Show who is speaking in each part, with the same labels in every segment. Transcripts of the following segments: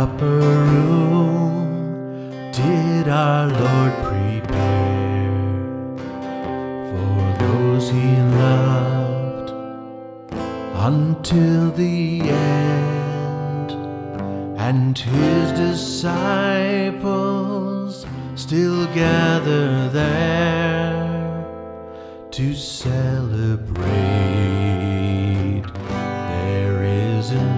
Speaker 1: upper room did our Lord prepare for those he loved until the end, and his disciples still gather there to celebrate. Their risen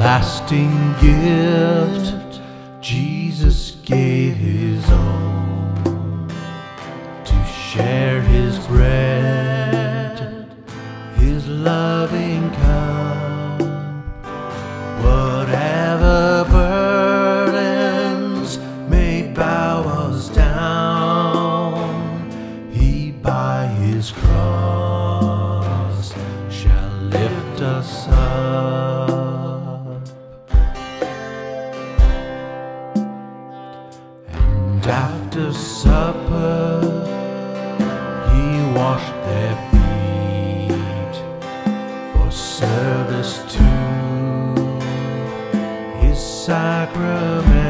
Speaker 1: Lasting gift Jesus gave his own to share his bread, his loving cup, whatever burdens may bow us down, he by his cross shall lift us up. After supper, he washed their feet for service to his sacrament.